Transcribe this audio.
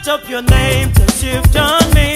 lift up your name till you've done me.